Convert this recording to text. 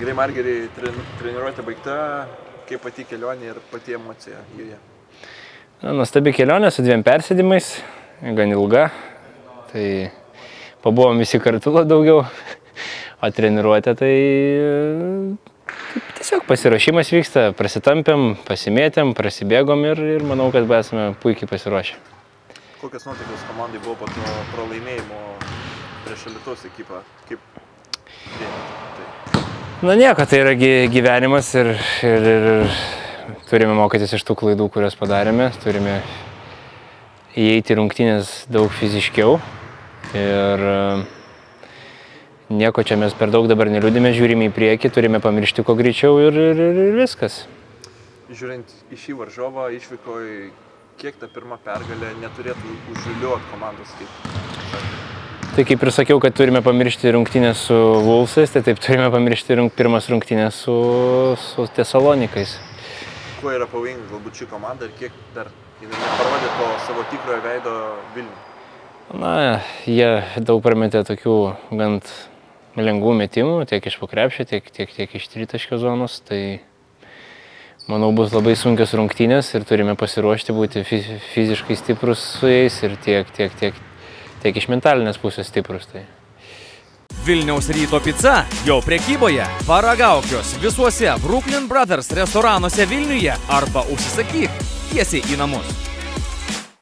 Gerai, Margeriai, treniruotė baigta, kaip pati kelionė ir pati emocija joje. Na, nuostabi kelionė su dviem persėdimais, gan ilga. Tai pabuvom visi kartu daugiau, o treniruotė tai tiesiog pasiruošimas vyksta, prasitampėm, pasimėtėm, prasibėgom ir, ir manau, kad esame puikiai pasiruošę. Kokios nuotaikos komandai buvo po to pralaimėjimo prieš Lietuvos ekipą? Kaip Tai. Na nieko, tai yra gyvenimas ir, ir, ir turime mokytis iš tų klaidų, kurias padarėme, turime įeiti rungtynės daug fiziškiau ir e, nieko čia mes per daug dabar neliūdime, žiūrime į priekį, turime pamiršti kuo greičiau ir, ir, ir, ir viskas. Žiūrint į šį varžovą, išvykoje, kiek ta pirma pergalė neturėtų užžiliuoti komandos kaip? Tai kaip ir sakiau, kad turime pamiršti rungtynę su Vulsais, tai taip turime pamiršti rung, pirmas rungtynę su, su Tesalonikais. Kuo yra pavojinga galbūt ši komanda ir kiek dar jinai neparodė to savo tikrojo veido Vilnių? Na, jie daug prametė tokių gant lengvų metimų, tiek iš pokrepšio, tiek, tiek, tiek iš tritaškio zonos. Tai manau bus labai sunkios rungtynės ir turime pasiruošti būti fiziškai stiprus su jais ir tiek, tiek, tiek, tiek iš mentalinės pusės stiprus. Tai. Vilniaus ryto pica jau prekyboje. Paragauk jos visuose Brooklyn Brothers restoranuose Vilniuje arba užsisakyk tiesiai į namus.